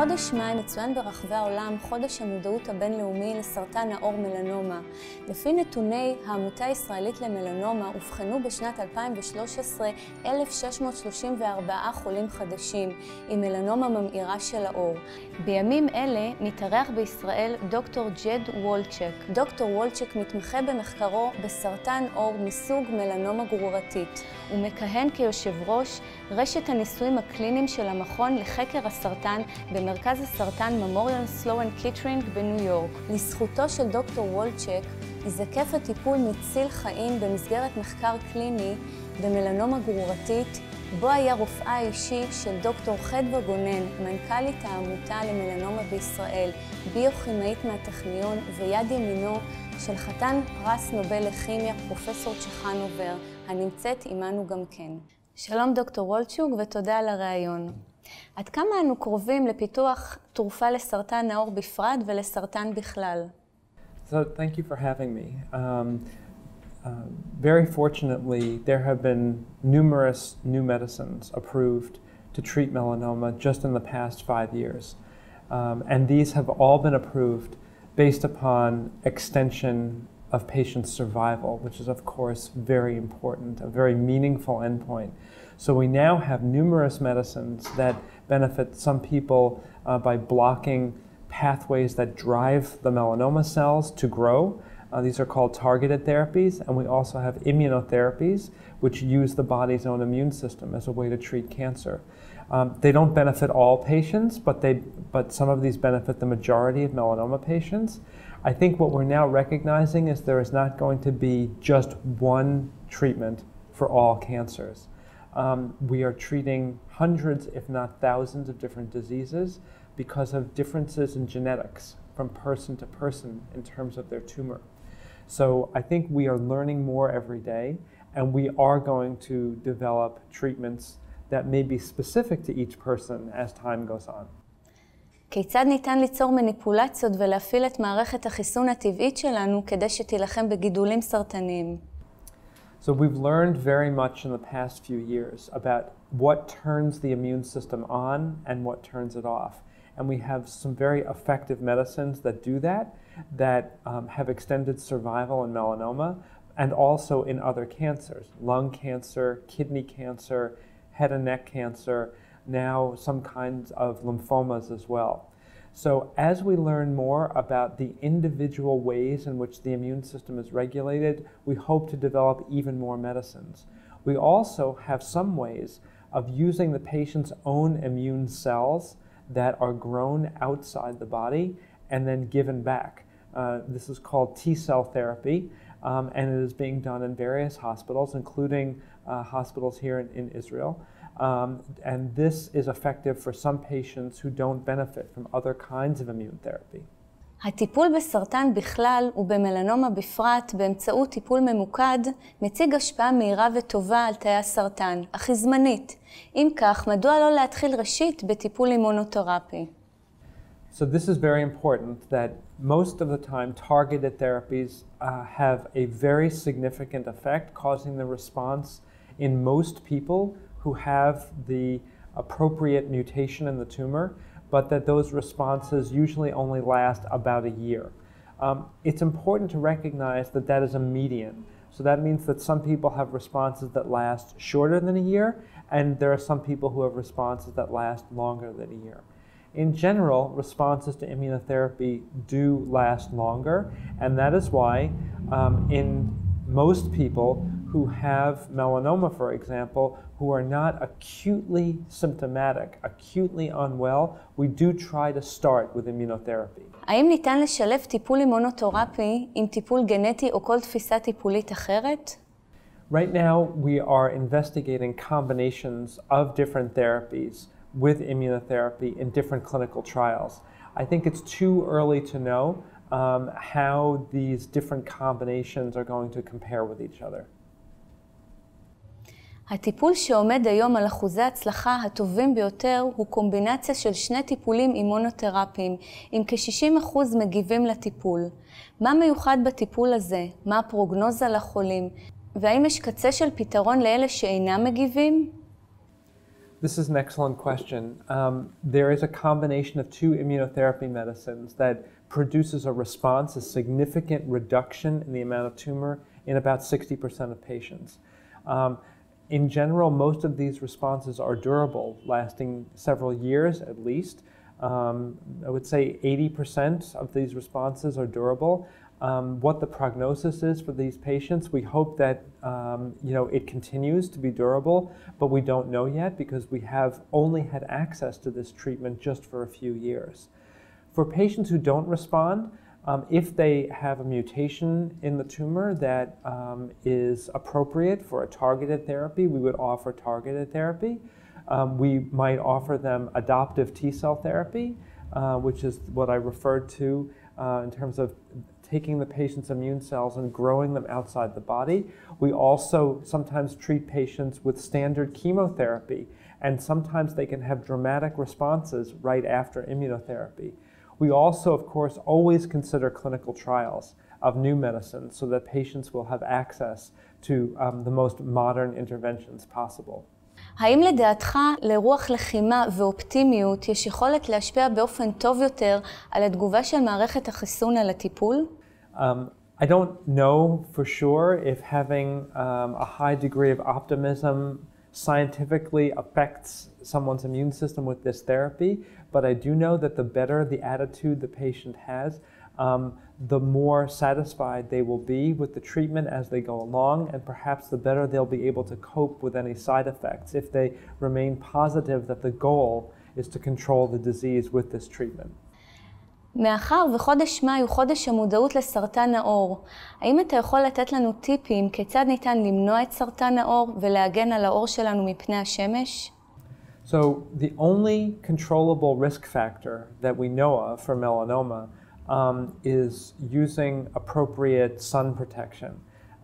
בחודש מאי מצוין ברחבי העולם חודש המודעות הבינלאומי לסרטן העור מלנומה. לפי נתוני העמותה הישראלית למלנומה אובחנו בשנת 2013 1,634 חולים חדשים עם מלנומה ממאירה של העור. בימים אלה מתארח בישראל דוקטור ג'ד וולצ'ק. דוקטור וולצ'ק מתמחה במחקרו בסרטן עור מסוג מלנומה גרורתית. הוא מכהן כיושב ראש רשת הניסויים הקליניים של המכון לחקר הסרטן במרכז הסרטן ממוריאל סלואן קיטרינג בניו יורק. לזכותו של דוקטור וולצ'ק ייזקף הטיפול מציל חיים במסגרת מחקר קליני במלנומה גרורתית, בו היה רופאה האישי של דוקטור חדווה גונן, מנכ"לית העמותה למלנומה בישראל, ביוכימאית מהטכניון ויד ימינו של חתן פרס נובל לכימיה פרופסור צ'חנובר, הנמצאת עמנו גם כן. שלום דוקטור וולצ'וק ותודה על הריאיון. עד כמה אנו קרובים לפיתוח תרופה לסרטן העור בפרט ולסרטן בכלל? So thank you for having me. Um, uh, very fortunately, there have been numerous new medicines approved to treat melanoma just in the past five years. Um, and these have all been approved based upon extension of patient survival, which is, of course, very important, a very meaningful endpoint. So we now have numerous medicines that benefit some people uh, by blocking pathways that drive the melanoma cells to grow. Uh, these are called targeted therapies, and we also have immunotherapies, which use the body's own immune system as a way to treat cancer. Um, they don't benefit all patients, but, they, but some of these benefit the majority of melanoma patients. I think what we're now recognizing is there is not going to be just one treatment for all cancers. Um, we are treating hundreds, if not thousands, of different diseases because of differences in genetics from person to person in terms of their tumor. So I think we are learning more every day, and we are going to develop treatments that may be specific to each person as time goes on. כיצד ניתן ליצור מניפולציות ולהפעיל את מערכת החיסון הטבעית שלנו כדי שתילחם בגידולים סרטניים? So we've learned very much in the past few years about what turns the immune system on and what turns it off. And we have some very effective medicines that do that, that um, have extended survival in melanoma and also in other cancers lung cancer, kidney cancer, head and neck cancer, now some kinds of lymphomas as well. So, as we learn more about the individual ways in which the immune system is regulated, we hope to develop even more medicines. We also have some ways of using the patient's own immune cells that are grown outside the body and then given back. Uh, this is called T cell therapy, um, and it is being done in various hospitals, including uh, hospitals here in, in Israel. Um, and this is effective for some patients who don't benefit from other kinds of immune therapy. הטיפול בסרטן בכלל ובמלנומה בפרט באמצעות טיפול ממוקד מציג השפעה מהירה וטובה על תאי הסרטן, אך היא זמנית. אם כך, מדוע לא להתחיל ראשית בטיפול אימונותרפי? So this is very important that most of the time targeted therapies uh, have a very significant effect causing the response in most people who have the appropriate mutation in the tumor, but that those responses usually only last about a year. Um, it's important to recognize that that is a median. So that means that some people have responses that last shorter than a year, and there are some people who have responses that last longer than a year. In general, responses to immunotherapy do last longer, and that is why um, in most people who have melanoma, for example, who are not acutely symptomatic, acutely unwell, we do try to start with immunotherapy. האם ניתן לשלב טיפול אימונותרפי עם טיפול גנטי או כל תפיסה טיפולית אחרת? Right now, we are investigating combinations of different therapies with immunotherapy in different clinical trials. I think it's too early to know um, how these different combinations are going to compare with each other. הטיפול שעומד היום על אחוזי ההצלחה הטובים ביותר הוא קומבינציה של שני טיפולים אימונותרפיים, עם כ-60% מגיבים לטיפול. מה מיוחד בטיפול הזה? מה הפרוגנוזה לחולים? והאם יש קצה של פתרון לאלה שאינם מגיבים? This is an excellent question. Um, there is a combination of two immunotherapy medicines that produces a response, a significant reduction in the amount of tumor in about 60% of patients. Um, in general, most of these responses are durable, lasting several years at least. Um, I would say 80% of these responses are durable um, what the prognosis is for these patients. We hope that um, you know it continues to be durable, but we don't know yet because we have only had access to this treatment just for a few years. For patients who don't respond, um, if they have a mutation in the tumor that um, is appropriate for a targeted therapy, we would offer targeted therapy. Um, we might offer them adoptive T cell therapy, uh, which is what I referred to uh, in terms of taking the patient's immune cells and growing them outside the body. We also sometimes treat patients with standard chemotherapy, and sometimes they can have dramatic responses right after immunotherapy. We also, of course, always consider clinical trials of new medicines so that patients will have access to um, the most modern interventions possible. האם לדעתך לרוח לחימה ואופטימיות יש יכולת להשפיע באופן טוב יותר על התגובה של מערכת החיסון על הטיפול? Um, I don't know for sure if having um, a high degree of optimism scientifically affects someone's immune system with this therapy, but I do know that the better the attitude the patient has, um, the more satisfied they will be with the treatment as they go along, and perhaps the better they'll be able to cope with any side effects if they remain positive that the goal is to control the disease with this treatment. מאחר וחודש מאי הוא חודש המודעות לסרטן העור, האם אתה יכול לתת לנו טיפים כיצד ניתן למנוע את סרטן העור ולהגן על העור שלנו מפני השמש? So the only controllable risk factor that we know of for melanoma um, is using appropriate sun protection.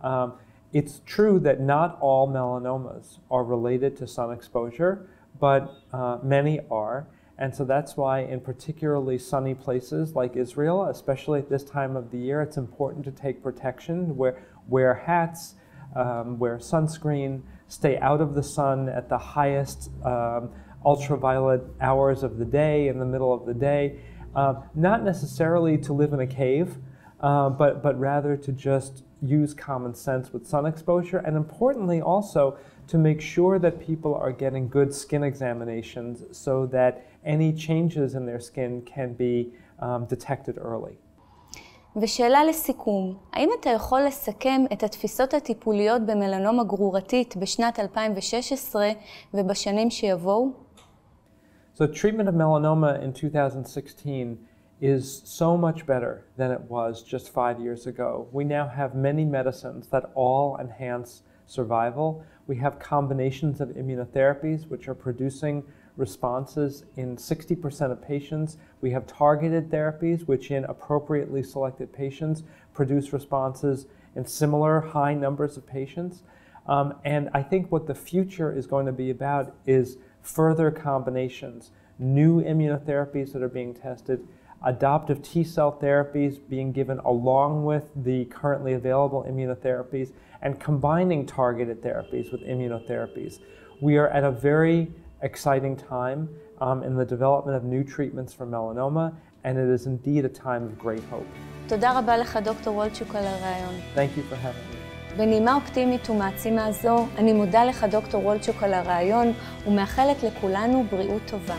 Um, it's true that not all melanomas are related to sun exposure, but uh, many are. And so that's why, in particularly sunny places like Israel, especially at this time of the year, it's important to take protection, wear, wear hats, um, wear sunscreen, stay out of the sun at the highest um, ultraviolet hours of the day, in the middle of the day. Uh, not necessarily to live in a cave, uh, but, but rather to just use common sense with sun exposure, and importantly also to make sure that people are getting good skin examinations so that any changes in their skin can be um, detected early. ושאלה לסיכום, האם אתה יכול לסכם את התפיסות הטיפוליות במלנומה גרורתית בשנת 2016 ובשנים שיבואו? So treatment of melanoma in 2016 is so much better than it was just five years ago. We now have many medicines that all enhance survival. We have combinations of immunotherapies which are producing responses in 60% of patients. We have targeted therapies which in appropriately selected patients produce responses in similar high numbers of patients. Um, and I think what the future is going to be about is further combinations, new immunotherapies that are being tested, adoptive T cell therapies being given along with the currently available immunotherapies, and combining targeted therapies with immunotherapies. We are at a very exciting time um, in the development of new treatments for melanoma, and it is indeed a time of great hope. תודה רבה לך, דוקטור וולצ'וק, על הרעיון. Thank you for having me. בנימה אופטימית ומעצימה זו, אני מודה לך, דוקטור וולצ'וק, על הרעיון, ומאחלת לכולנו בריאות טובה.